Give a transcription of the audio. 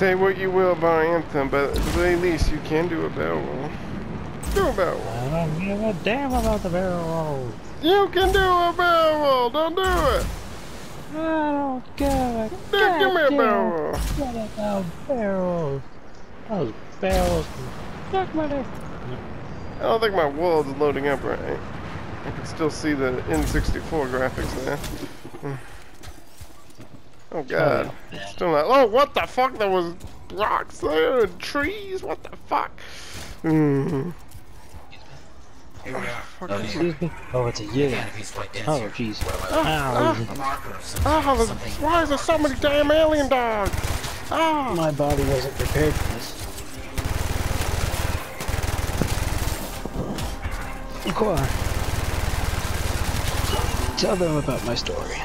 Say what you will about Anthem, but at the very least you can do a barrel roll. Do a barrel roll. I don't give a damn about the barrel rolls. You can do a barrel roll. Don't do it. I don't give a Dude, give me a barrel roll. shit about barrels. Those barrels suck my dick. I don't think my world is loading up right. I can still see the N64 graphics there. Hmm. Oh god. Still not. Oh, what the fuck? There was rocks there and trees. What the fuck? Mm. Here we are. Fuck Loading. Excuse me? Oh, it's a The yeah. canopy's quite dense Oh, jeez. Where am I Ow. looking? A marker of some Oh, why is there so many damn alien dogs? Oh, My body wasn't prepared for this. Go on. Tell them about my story.